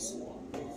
死亡。